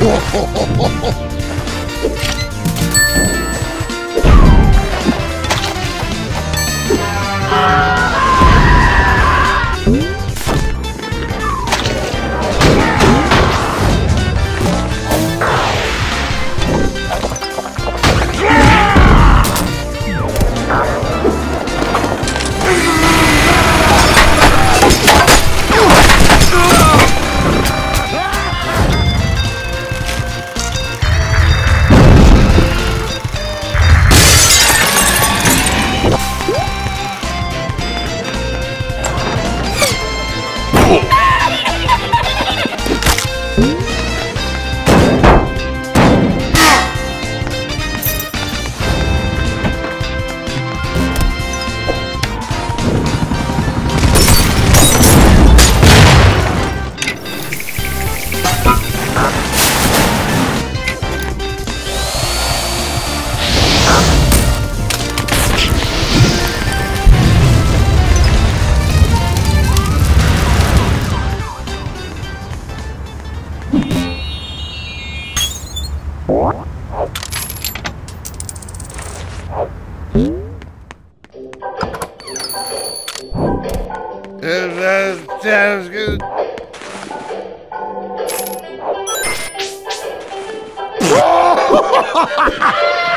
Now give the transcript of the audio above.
Whoa! That sounds good.